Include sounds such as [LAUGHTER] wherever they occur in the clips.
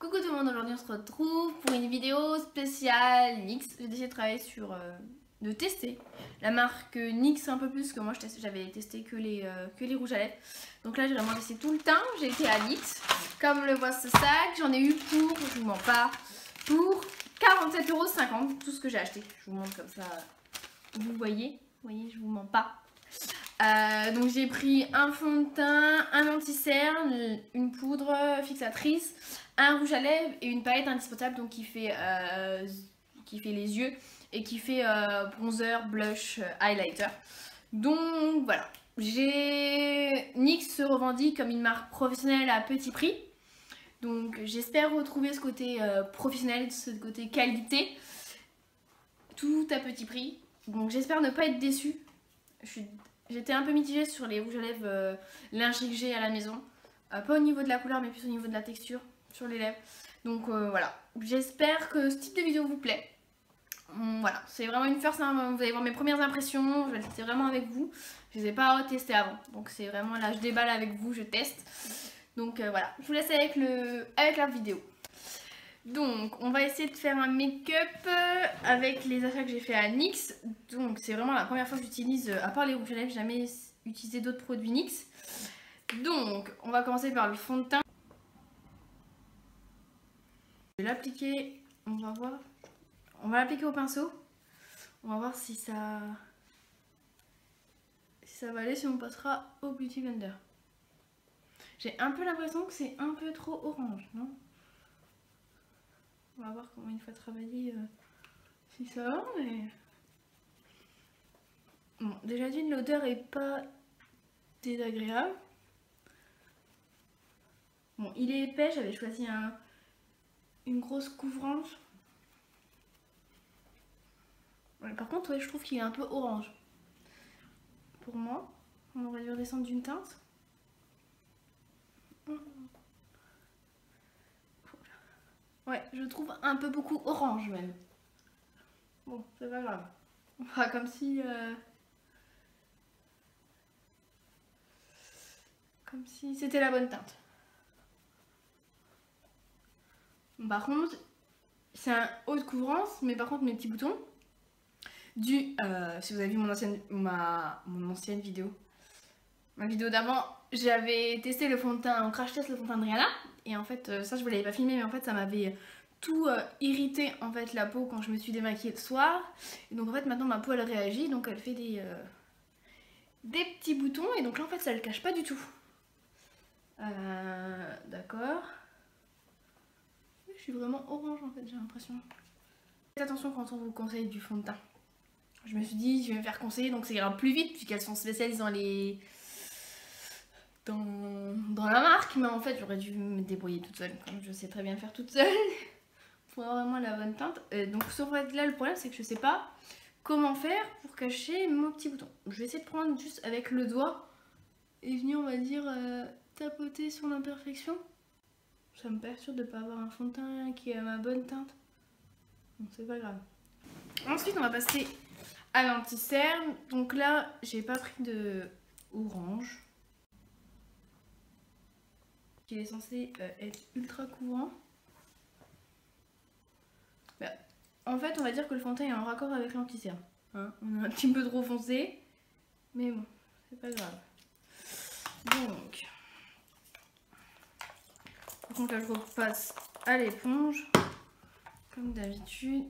Coucou tout le monde, aujourd'hui on se retrouve pour une vidéo spéciale NYX. J'ai décidé de travailler sur, euh, de tester la marque NYX un peu plus que moi j'avais testé que les, euh, que les rouges à lèvres. Donc là j'ai vraiment testé tout le temps, j'ai été à NYX. Comme le voit ce sac, j'en ai eu pour, je vous mens pas, pour 47,50€ tout ce que j'ai acheté. Je vous montre comme ça, vous voyez, vous voyez je vous mens pas. Euh, donc j'ai pris un fond de teint, un anti-cerne, une poudre fixatrice, un rouge à lèvres et une palette indispensable donc qui fait, euh, qui fait les yeux et qui fait euh, bronzer, blush, highlighter. Donc voilà, j'ai NYX se revendique comme une marque professionnelle à petit prix. Donc j'espère retrouver ce côté professionnel, ce côté qualité, tout à petit prix. Donc j'espère ne pas être déçue. J'étais un peu mitigée sur les rouges à lèvres euh, que j'ai à la maison. Euh, pas au niveau de la couleur, mais plus au niveau de la texture sur les lèvres. Donc euh, voilà, j'espère que ce type de vidéo vous plaît. Hum, voilà, c'est vraiment une first, hein. vous allez voir mes premières impressions, je vais le tester vraiment avec vous. Je les ai pas testé avant, donc c'est vraiment là, je déballe avec vous, je teste. Donc euh, voilà, je vous laisse avec, le, avec la vidéo. Donc, on va essayer de faire un make-up avec les achats que j'ai fait à NYX. Donc, c'est vraiment la première fois que j'utilise, euh, à part les rouges à lèvres, jamais utilisé d'autres produits NYX. Donc, on va commencer par le fond de teint. L'appliquer, on va voir. On va l'appliquer au pinceau. On va voir si ça... Si ça va aller, si on passera au Beauty Blender. J'ai un peu l'impression que c'est un peu trop orange, non? On va voir comment une fois travaillé euh, si ça va, mais... Bon, déjà d'une, l'odeur est pas désagréable. Bon, il est épais, j'avais choisi un, une grosse couvrance. par contre, ouais, je trouve qu'il est un peu orange. Pour moi, on aurait dû redescendre d'une teinte. Ouais, je trouve un peu beaucoup orange même. Bon, c'est pas grave. Comme si... Euh, comme si c'était la bonne teinte. Par contre, c'est un haut de couvrance, mais par contre mes petits boutons, du... Euh, si vous avez vu mon ancienne, ma, mon ancienne vidéo, ma vidéo d'avant, j'avais testé le fond de teint, en crash test le fond de teint de Rihanna, et en fait, euh, ça je vous l'avais pas filmé, mais en fait ça m'avait tout euh, irrité en fait la peau quand je me suis démaquillée le soir. Et donc en fait maintenant ma peau elle réagit, donc elle fait des, des petits boutons et donc là en fait ça le cache pas du tout. D'accord. Vraiment orange en fait j'ai l'impression. Faites attention quand on vous conseille du fond de teint. Je me suis dit je vais me faire conseiller donc ça ira plus vite puisqu'elles sont spécialisées dans les dans, la marque, mais en fait j'aurais dû me débrouiller toute seule, comme je sais très bien faire toute seule, [LAUGHS] pour avoir vraiment la bonne teinte. donc sur là le problème c'est que je sais pas comment faire pour cacher mon petit bouton. Je vais essayer de prendre juste avec le doigt et venir on va dire euh, tapoter sur l'imperfection. Ça me perturbe de pas avoir un fond de teint qui a ma bonne teinte. Donc c'est pas grave. Ensuite on va passer à l'anti-cerne. Donc là j'ai pas pris de orange qui est censé euh, être ultra couvrant. Bah, en fait, on va dire que le fond de teint est en raccord avec l'anti-cerne. Hein. on est un petit peu trop foncé, mais bon, c'est pas grave. Donc, par contre là je repasse à l'éponge, comme d'habitude.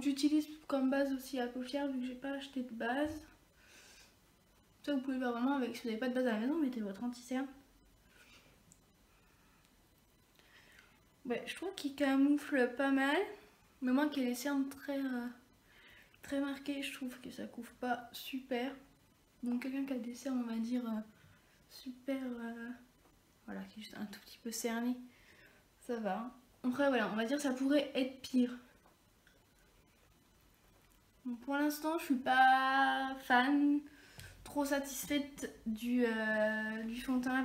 j'utilise comme base aussi à paupières vu que j'ai pas acheté de base. Ça vous pouvez faire vraiment avec, si vous n'avez pas de base à la maison, mettez votre anti-cerne. je trouve qu'il camoufle pas mal. Mais moi qui ai les cernes très, euh, très marquées, je trouve que ça couvre pas super. Donc quelqu'un qui a des cernes, on va dire, euh, super... Euh, voilà, qui est juste un tout petit peu cerné, ça va. Après voilà, on va dire que ça pourrait être pire pour l'instant, je suis pas fan, trop satisfaite du, euh, du fond de teint.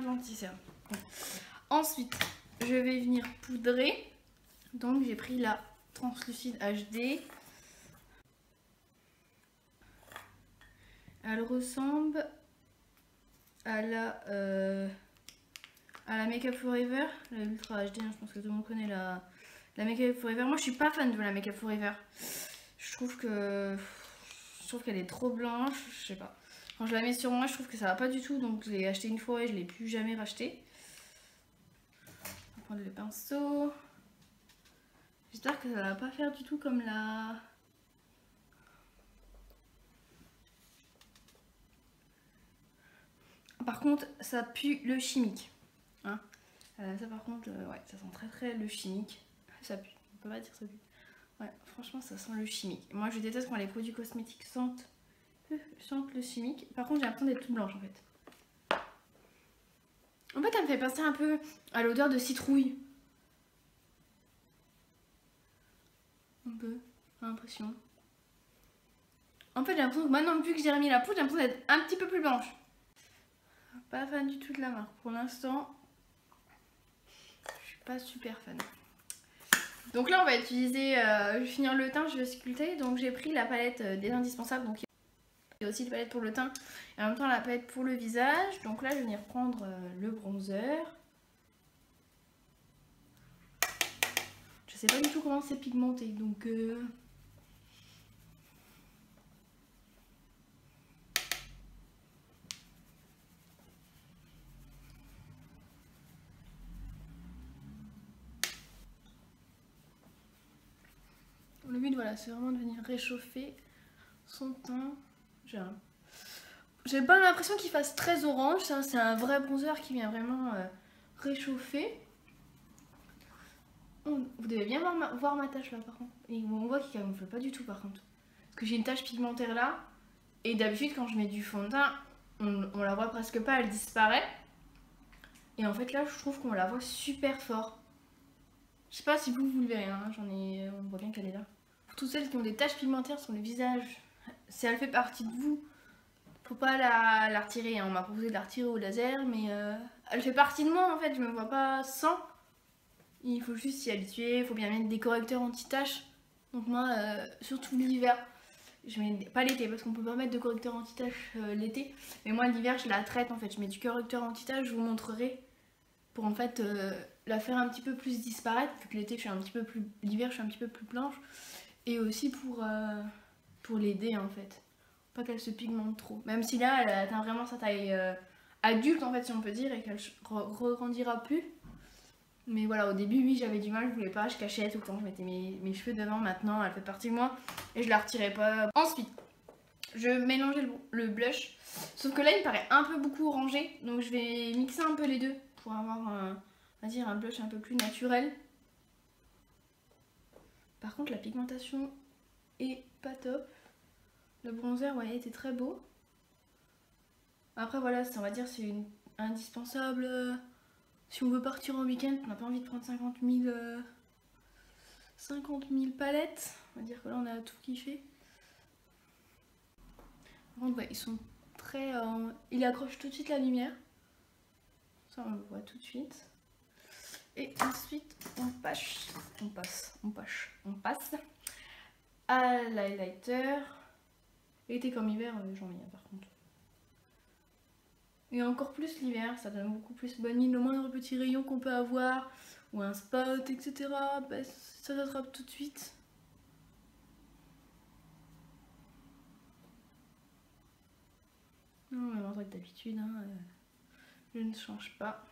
Ensuite, je vais venir poudrer. Donc, j'ai pris la translucide HD. Elle ressemble à la, euh, à la Makeup Forever, la Ultra HD, hein, je pense que tout le monde connaît la, la Makeup Forever. Moi je suis pas fan de la Makeup Forever. Je trouve que je trouve qu'elle est trop blanche, je sais pas. Quand je la mets sur moi, je trouve que ça va pas du tout, donc je l'ai acheté une fois et je l'ai plus jamais racheté. On va prendre le pinceau. J'espère que ça va pas faire du tout comme la... Par contre, ça pue le chimique. Hein euh, ça par contre, euh, ouais, ça sent très très le chimique. [LAUGHS] Ça pue, on peut pas dire ça pue. Ouais, franchement, ça sent le chimique. Moi, je déteste quand les produits cosmétiques sentent, [LAUGHS] sentent le chimique. Par contre, j'ai l'impression d'être toute blanche en fait. En fait, elle me fait penser un peu à l'odeur de citrouille. Un peu, j'ai l'impression. En fait, j'ai l'impression que maintenant, vu que j'ai remis la poudre, j'ai l'impression d'être un petit peu plus blanche. Pas fan du tout de la marque. Pour l'instant, je suis pas super fan. Donc là, on va utiliser, euh, je vais finir le teint, je vais sculpter. Donc j'ai pris la palette euh, des indispensables. Donc il y a aussi la palette pour le teint et en même temps la palette pour le visage. Donc là, je vais venir prendre euh, le bronzer. Je sais pas du tout comment c'est pigmenté, donc... Le voilà, c'est vraiment de venir réchauffer son teint. J'ai pas l'impression qu'il fasse très orange, c'est un vrai bronzer qui vient vraiment euh, réchauffer. vous devez bien voir ma, voir tache là par contre. Et on voit qu'il camoufle pas du tout par contre. Parce que j'ai une tache pigmentaire là. Et d'habitude quand je mets du fond de teint, on, on, la voit presque pas, elle disparaît. Et en fait là je trouve qu'on la voit super fort. Je sais pas si vous, vous le verrez, hein. j'en ai, on voit bien qu'elle est là. Toutes celles qui ont des taches pigmentaires sur le visage, si elle fait partie de vous, faut pas la, la retirer. Hein. On m'a proposé de la retirer au laser, mais euh, elle fait partie de moi en fait, je me vois pas sans. Il faut juste s'y habituer, il faut bien mettre des correcteurs anti-taches. Donc moi, euh, surtout l'hiver, je mets pas l'été parce qu'on peut pas mettre de correcteur anti-tache euh, l'été. Mais moi l'hiver je la traite en fait, je mets du correcteur anti-tache, je vous montrerai pour en fait la faire un petit peu plus disparaître. Vu que l'été je suis un petit peu plus, l'hiver je suis un petit peu plus blanche. Et aussi pour, euh, pour l'aider en fait. Pas qu'elle se pigmente trop. Même si là elle atteint vraiment sa taille euh, adulte en fait si on peut dire et qu'elle regrandira plus. Mais voilà, au début, oui, j'avais du mal, je voulais pas, je cachais tout le temps, je mettais mes, cheveux devant, maintenant elle fait partie de moi et je la retirais pas. Ensuite, je mélangeais le, blush, sauf que là il me paraît un peu beaucoup orangé, donc je vais mixer un peu les deux pour avoir un, dire, un blush un peu plus naturel. Par contre, la pigmentation est pas top. Le bronzer, ouais, était très beau. Après, voilà, on va dire c'est indispensable euh, si on veut partir en week-end, on n'a pas envie de prendre 50 000, euh, 50 000 palettes. On va dire que là, on a tout kiffé. Par contre, ils sont très... Euh, il accroche tout de suite la lumière. Ça, on le voit tout de suite. Et ensuite, on passe, on passe, on passe, on passe à l'highlighter. Été comme hiver, j'en viens par contre. Et encore plus l'hiver, ça donne beaucoup plus bonne mine. Le moindre petit rayon qu'on peut avoir, ou un spot, etc. Bah, ça s'attrape tout de suite. Non, mais en d'habitude, hein, euh, je ne change pas.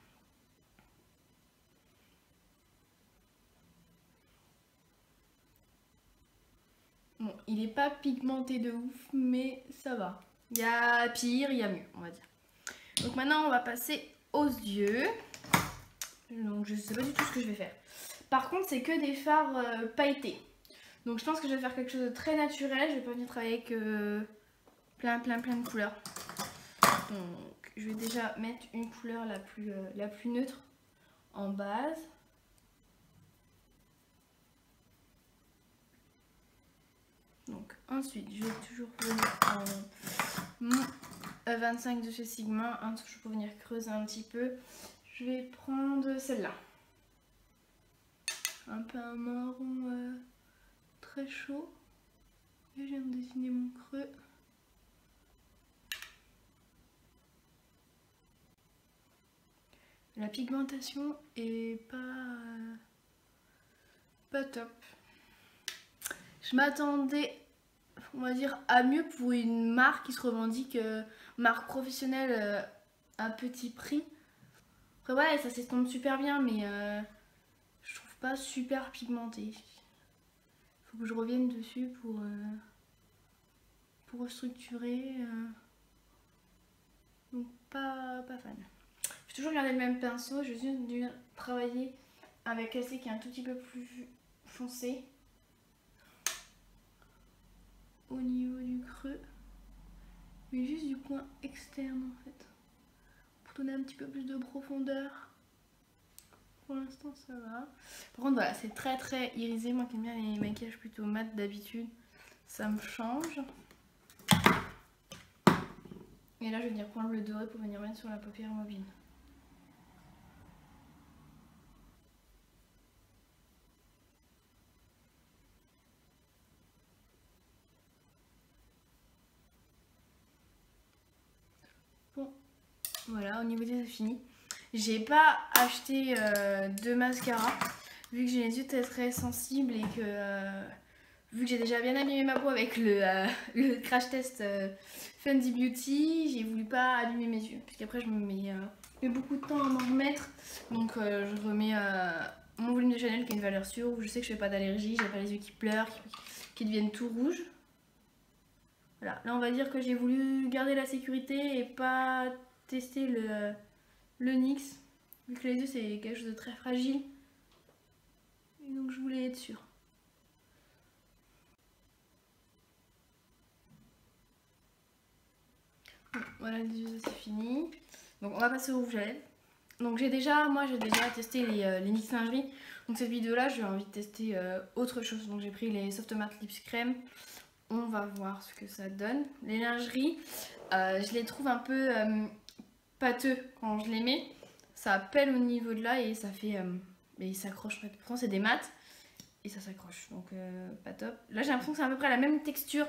Bon, il n'est pas pigmenté de ouf, mais ça va. Il y a pire, il y a mieux, on va dire. Donc maintenant, on va passer aux yeux. Donc je sais pas du tout ce que je vais faire. Par contre, c'est que des fards euh, pailletés. Donc je pense que je vais faire quelque chose de très naturel. Je vais pas venir travailler avec euh, plein, plein, plein de couleurs. Donc je vais déjà mettre une couleur la plus, euh, la plus neutre en base. Donc ensuite, je vais toujours venir en 25 de chez Sigma, hein, je peux venir creuser un petit peu. Je vais prendre celle-là. Un peu un marron euh, très chaud. Et je viens de dessiner mon creux. La pigmentation est pas, euh, pas top. Je m'attendais, on va dire, à mieux pour une marque qui se revendique euh, marque professionnelle euh, à petit prix. Après ouais, ça s'estompe super bien, mais je trouve pas super pigmenté. Faut que je revienne dessus pour, pour restructurer. donc pas, pas fan. J'ai toujours gardé le même pinceau, je suis dû travailler avec un qui est un tout petit peu plus foncé. Au niveau du creux. Mais juste du coin externe en fait. Pour donner un petit peu plus de profondeur. Pour l'instant ça va. Par contre voilà, c'est très très irisé. Moi qui aime bien les maquillages plutôt mat d'habitude, ça me change. Et là je vais venir prendre le doré pour venir mettre sur la paupière mobile. Voilà, au niveau des fini. J'ai pas acheté euh, de mascara vu que j'ai les yeux très très sensibles et que euh, vu que j'ai déjà bien abîmé ma peau avec le, euh, [LAUGHS] crash test Fenty Beauty, j'ai voulu pas abîmer mes yeux puisqu'après je me mets, beaucoup de temps à m'en remettre donc je remets mon volume de Chanel qui est une valeur sûre où je sais que je fais pas d'allergie, j'ai pas les yeux qui pleurent, qui, qui deviennent tout rouges. Voilà, là on va dire que j'ai voulu garder la sécurité et pas tester le, le NYX. Vu que les yeux c'est quelque chose de très fragile. Et donc je voulais être sûre. voilà les yeux c'est fini. Donc on va passer au rouge à lèvres. Donc j'ai déjà, moi j'ai déjà testé les, euh, les NYX lingerie. Donc cette vidéo là j'ai envie de tester euh, autre chose. Donc j'ai pris les Soft Matte Lips Crème. On va voir ce que ça donne. Les lingeries, euh, je les trouve un peu pâteux quand je les mets. Ça pèle au niveau de là et ça fait... Euh, mais il s'accroche. Pourtant c'est des maths et ça s'accroche. Donc euh, pas top. Là j'ai l'impression que c'est à peu près la même texture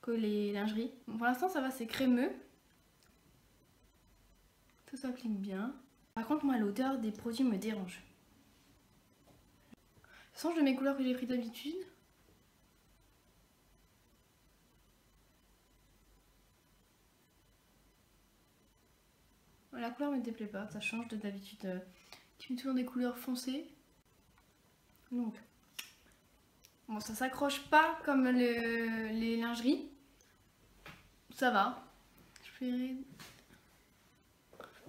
que les lingeries. pour l'instant ça va, c'est crémeux. Tout s'applique bien. Par contre moi l'odeur des produits me dérange. Ça change de mes couleurs que j'ai pris d'habitude. La couleur me déplaît pas, ça change de d'habitude euh, qui met toujours des couleurs foncées. Donc, bon ça s'accroche pas comme les lingeries. Ça va. Je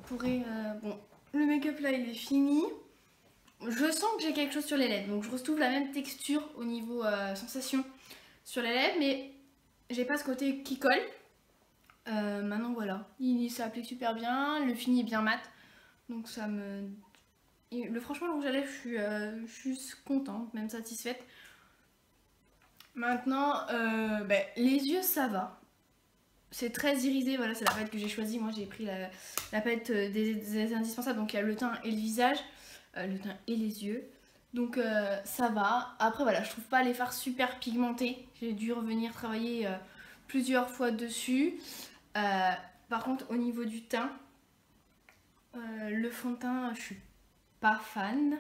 pourrais... Euh, bon, le make-up là il est fini. Je sens que j'ai quelque chose sur les lèvres, donc je retrouve la même texture au niveau euh, sensation sur les lèvres, mais j'ai pas ce côté qui colle. Euh, maintenant voilà, il s'applique super bien, le fini est bien mat, donc ça me... le, franchement le rouge à lèvres je suis, euh, contente, même satisfaite. Maintenant, euh, ben, les yeux ça va, c'est très irisé, voilà c'est la palette que j'ai choisie, moi j'ai pris la, palette des, indispensables, donc il y a le teint et le visage, le teint et les yeux. Donc ça va. Après voilà, je trouve pas les fards super pigmentés. J'ai dû revenir travailler plusieurs fois dessus. Euh, par contre, au niveau du teint, euh, le fond de teint, je suis pas fan.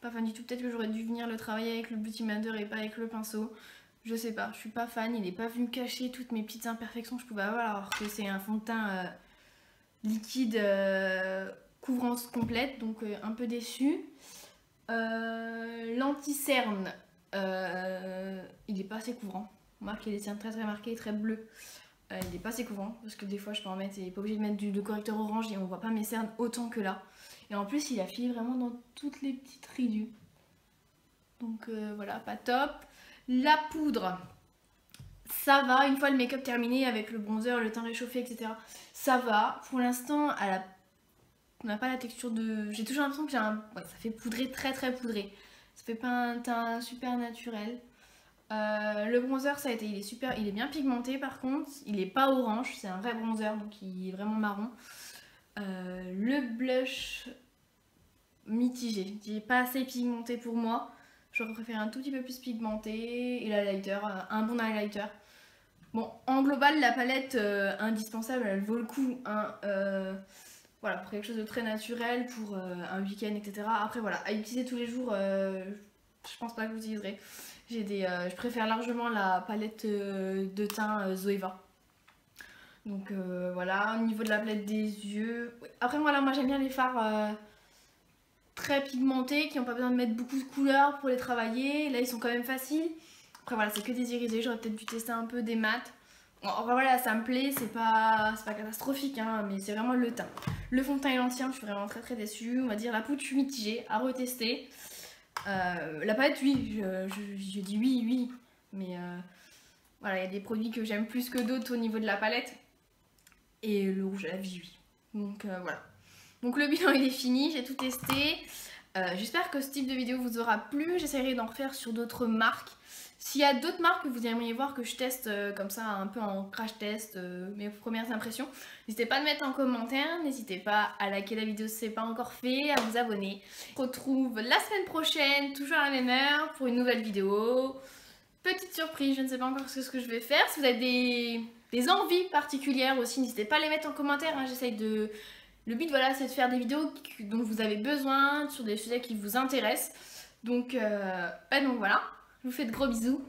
Pas fan du tout. Peut-être que j'aurais dû venir le travailler avec le Beauty Blender et pas avec le pinceau. Je sais pas, je suis pas fan. Il est pas venu cacher toutes mes petites imperfections que je pouvais avoir alors que c'est un fond de teint euh, liquide couvrance complète. Donc un peu déçu. L'anti-cerne, il est pas assez couvrant. Remarque, il est très très marqué, très bleu. Euh, il est pas assez courant parce que des fois je peux en mettre et pas obligé de mettre du, correcteur orange et on voit pas mes cernes autant que là. Et en plus il a filé vraiment dans toutes les petites ridules. Donc euh, voilà, pas top. La poudre, ça va. Une fois le make-up terminé avec le bronzer, le teint réchauffé, etc. Ça va. Pour l'instant, on n'a pas la texture de... J'ai toujours l'impression que un... Ouais, ça fait poudrer très très poudré. Ça fait pas un teint super naturel. Euh, le bronzer, ça a été, il est super, il est bien pigmenté par contre, il est pas orange, c'est un vrai bronzer donc il est vraiment marron. Euh, le blush mitigé, il est pas assez pigmenté pour moi. J'aurais préféré un tout petit peu plus pigmenté et l'highlighter, euh, un bon highlighter. Bon, en global, la palette indispensable, elle vaut le coup. Hein, Voilà, pour quelque chose de très naturel, pour un week-end, etc. Après voilà, à utiliser tous les jours, je pense pas que vous utiliserez. J'ai des, euh, je préfère largement la palette de teint Zoeva. Donc voilà, au niveau de la palette des yeux. Après voilà, moi j'aime bien les fards très pigmentés qui n'ont pas besoin de mettre beaucoup de couleurs pour les travailler. Là ils sont quand même faciles. Après voilà, c'est que des irisés, j'aurais peut-être dû tester un peu des mats. Enfin voilà, ça me plaît, c'est pas, pas catastrophique, hein, mais c'est vraiment le teint. Le fond de teint est l'ancien, je suis vraiment très très déçue. On va dire la poudre, je suis mitigée, à retester. Euh, la palette, oui, je, dis oui, oui. Mais euh, voilà, il y a des produits que j'aime plus que d'autres au niveau de la palette. Et le rouge à la vie, oui. Donc euh, voilà. Donc le bilan il est fini, j'ai tout testé. J'espère que ce type de vidéo vous aura plu. J'essaierai d'en refaire sur d'autres marques. S'il y a d'autres marques que vous aimeriez voir que je teste euh, comme ça un peu en crash test, euh, mes premières impressions, n'hésitez pas à le mettre en commentaire, n'hésitez pas à liker la vidéo si ce n'est pas encore fait, à vous abonner. On se retrouve la semaine prochaine, toujours à la même heure, pour une nouvelle vidéo. Petite surprise, je ne sais pas encore ce que je vais faire. Si vous avez des, envies particulières aussi, n'hésitez pas à les mettre en commentaire. Hein. J'essaye de... Le but, voilà, c'est de faire des vidéos dont vous avez besoin, sur des sujets qui vous intéressent. Donc, euh, bah donc voilà. Je vous fais de gros bisous.